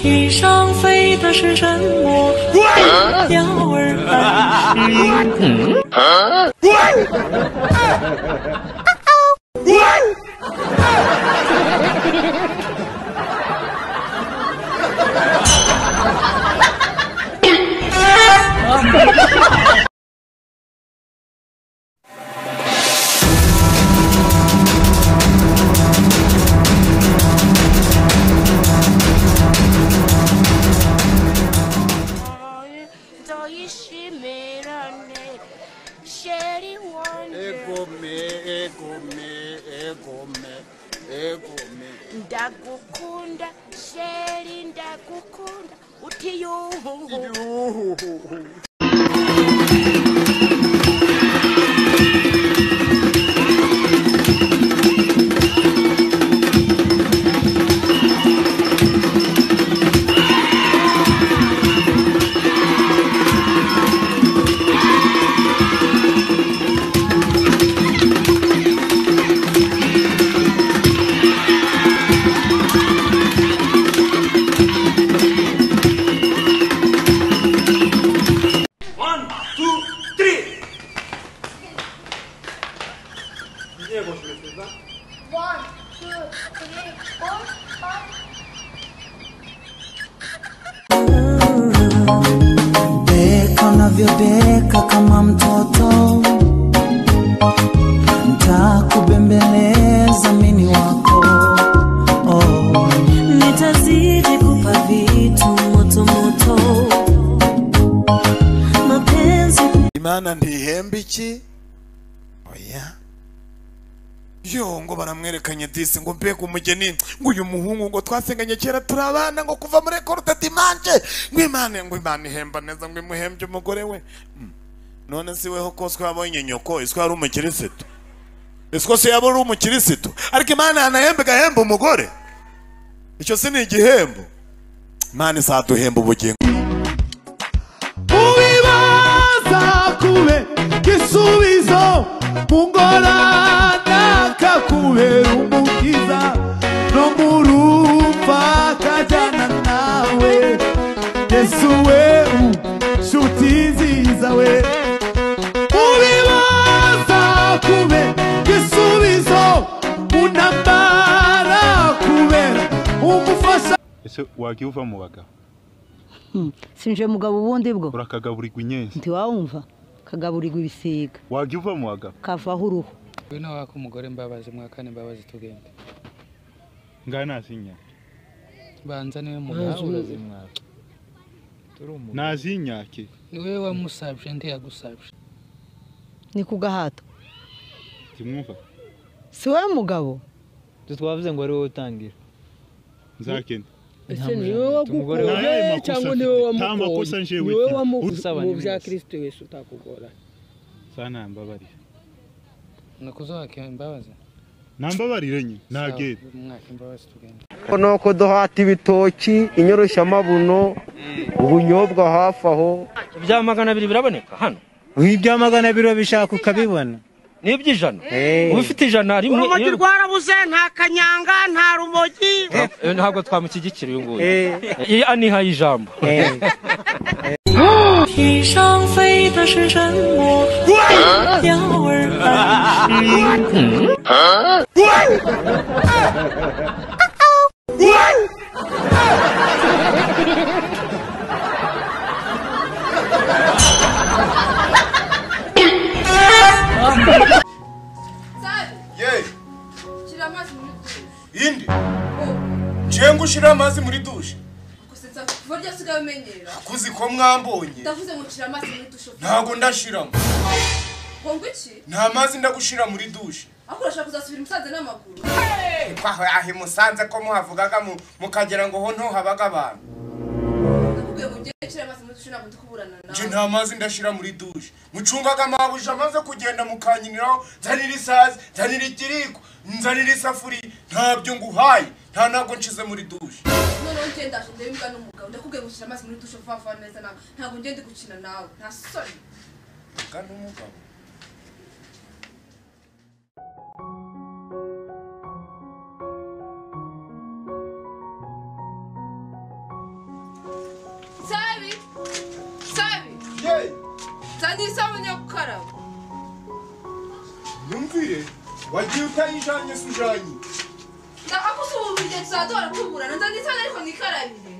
天上飞的是什么？鸟儿还是鹰啊哦 egome egome. Ndakukunda sheri ndakukunda. Uthi yuhu Nie możemy, prawda? One, two, three, four, five. Deka unavyodeka kama mtoto, ntakubembeleza mini wako oh. Nitazidi kupa vitu moto moto, mapenzi imana ntihemba oh, oya yo ngo baramwerekanye disi ngo mbega umugeni ngo uyu muhungu ngo twasenganye kera turi abana ngo kuva muri ekorute dimanje ngo imana ngo imana ihemba neza ngo imuhembye umugore we. Hmm. none si weho ko siko yabonye nyoko isiko yari umukirisitu isiko se yaba ari umukirisitu ariko imana yanahembe igahemba umugore. Icyo si ni igihembo. Imana isaduhemba ubugingo. Ubibaza kube gisubizo mu ngorane ese wagiye uva mu bagabo sinje mugabo ubundi bwo? Urakagaburirwa inyenzi. Ntiwawumva kagaburirwa ibisiga. Wagiye uva mu bagabo kavaho uruhu. Wino waka umugore mbabazi mwakane imbabazi tugende. Ngaha ntazinya banza ni we mugabo urazimwaka ntazinyake ni we wamusabye ndi yagusabye? Ni ku gahato. Timwumva si wowe mugabo? Twavuze ngo ari wowe utangira. Nzakenda ese ni wowe wagukoye cyangwa ni wowe wamukoye ni wowe wamukoye mu bya kirisito yesu utakugora sana mbabarire nakuzo waka imbabazi nambabarire imbabazi tugende. Nuko duhata ibitoki inyoroshyamabuno ubunyobwa hafi aho ibya magana abiri biraboneka hano? Ibya magana abiri babishaka ukabibona n'iby'ijana uba ufite ijana rimwe urumogi rwarabuze nta kanyanga nta rumogi. Eh, ntabwo twamushyigikira uyu nguyu iyi anihaye ijambo 天上飞的是什么？鸟儿还是鹰？ye gushyira amazi muri dushe kuzi ko mwambonye. Ntabwo ndashiramo. Nta mazi ndagushira muri dushe ahe musanze ko muhavugaga mu- mukagira ngo ho ntohabaga abantu? Nje nta mazi ndashira muri dushe mucungaga amabuja amaze kugenda mukanyiniraho nzanira isazi nzanira ikiriko. nzanira isafuri ntabyo nguhaye nta ntabwo nshize muri dushe noneho ngenda ndebe não n'umugabo ndakubwiye gushyira amazi muri dushe vuba vuba neza nawe. Ntabwo ngende gukina nawe nta soni. Imbwa n'umugabo. Sabe? Wagiye utayijanye se ujanye ndakakusuba igihe tuzadora kuburana isabune ariko nikarabire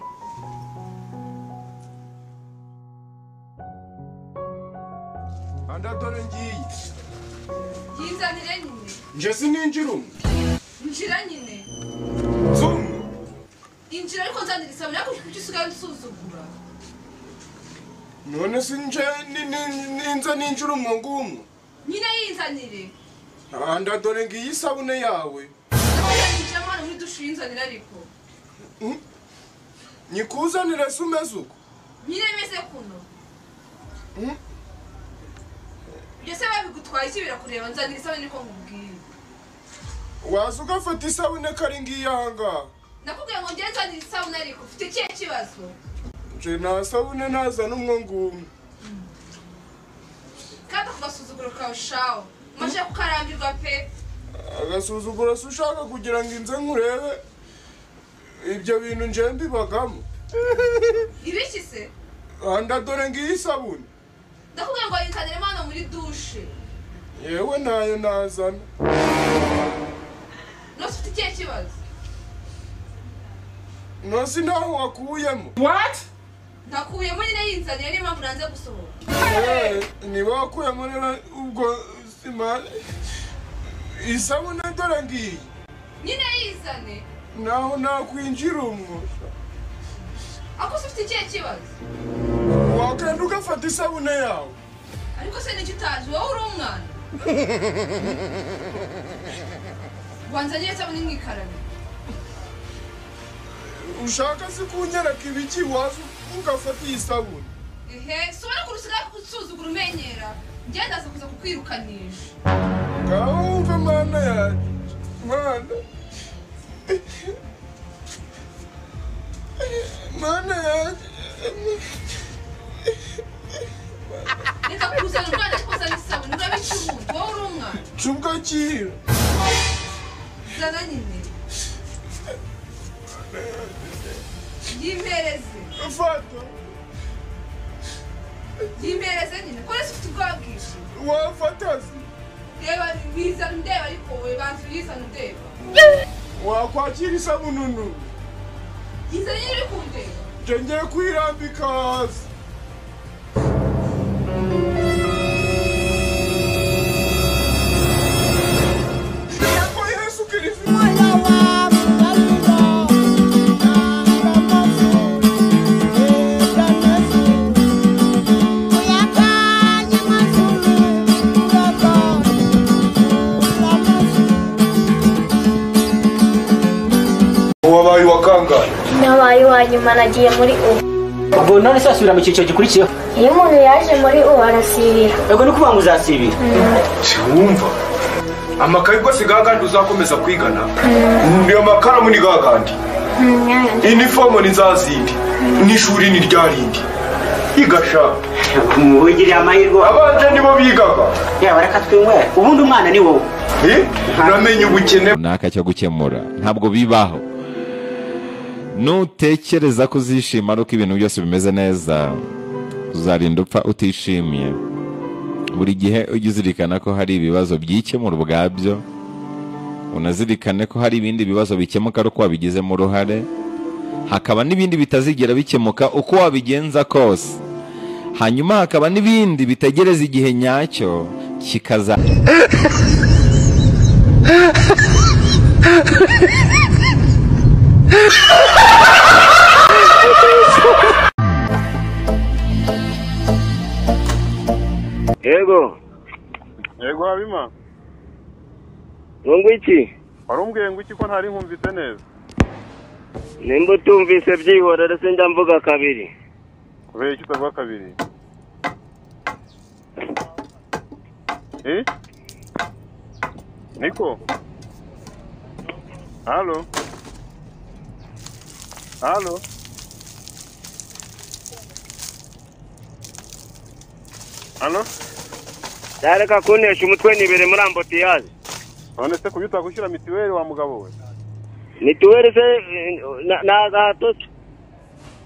anda dore ngiye yizanire nyine nje sininjira umwe injira nyine zumwe injira ariko nzanira isabune ariko kuki usigaye usuzugura none se nje ni- ni- ninza ninjira umwe ngumwe nyine yinzanire anda dore ngiyi isabune yawe. Dushe uyinzanire ariko? Nyikuzanire se umeze uko nyine meze kuno ibyo se babigutwaye iki birakureba nzanira isabune niko nkubwiye waza ugafata isabune kari ngiyi ahangaha nakubwiye ngo njye nzanira isabune ariko ufite ikihe kibazo? Nje nta sabune nazana umwe ngumwe kandi ako gasuzuguro kawe shawo maze kukarambirwa pe agasuzuguro se ushaka kugira ngo inze nkurebe. Ibyo bintu nje mbibagamo. Ibiki se? Anda dore ngiyi isabune ndakubwiye ngo yinzaniremo hano muri dushe yewe ntayo nazana. Nose ufite ikihe kibazo? Nosi ntaho wakuyemo. Ntakuyemo nyine yinzaniye niyo mpamvu nanze gusohoka. Niba wakuyemo rero ubwo sima isabune dore ngiyi? Nyine yizane. Naho nakwinjira umwo ako se ufite ikihe kibazo? Wakenda ugafata isabune yawe. Ariko se ni cyo utazi? Wowe uri umwana. Wanzaniye isabune nkikarabe ushaka se kunyereka ibiki? Waza ugafata iyi sabune. Ehe si ubona ko ngendaza kuza kukwirukanisha ngaho wumve mana yanjye mana. Mana yanjye reka kuzana umwana ariko uzana isabune urabica ubundi wowe uri umwana. Cubwakira zana nyine. Yimpereze fata yimereze nyina koresha ufite ubwoba bwinshi wafatasi reba biza ndeba ariko we banza uyiza ndeba. Wakwakira isa mununu iza nyine uri kundeba nje ngiye kwirambika hasi uwa nyuma nagiye muri ubu. Ubwo none se wasubira mu cyiciro gikurikiyeho? Iyo umuntu yaje muri ubu arasibira. Yego ni ukuvuga ngo uzasibira? Siwumva. Amakayi ubwo asigaye kandi uzakomeza kwigana? Niyo makaramu ni inifomo ni za zindi. N'ishuri ni rya rindi. Igasha wigiriye amahirwe. Abanje nibo bigaga. Yaba reka twinywera ubundi umwana ni wowe. Uramenye ubukene. Runaka cyo gukemura. Ntabwo bibaho. Nutekereza ko uzishima ari uko ibintu byose bimeze neza uzarinda upfa utishimiye buri gihe ujye uzirikana ko hari ibibazo byikemura ubwabyo unazirikane ko hari ibindi bibazo bikemuka ari uko wabigizemo uruhare hakaba n'ibindi bitazigera bikemuka uko wabigenza kose. Hanyuma hakaba n'ibindi bitegereza igihe nyacyo kikaza yego. Yego habima ngo iki? Warumbwiye ngo iki ko ntari nkumvise neza? Nimba utumvise byihorere se njya mvuga kabiri. Kubera iki utavuga kabiri? Eh? Niko? Halo? Halo? Halo? Yareka kuntesha umutwe nibere muri ambotiyaje none se kubi utakwishyura mituweli wa mugabo we. Mituweli se na- na gato se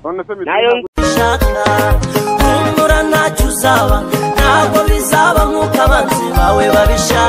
none se na yo humura ntacyo uzaba nta ntabwo bizaba nk'uko abanzi bawe babishaka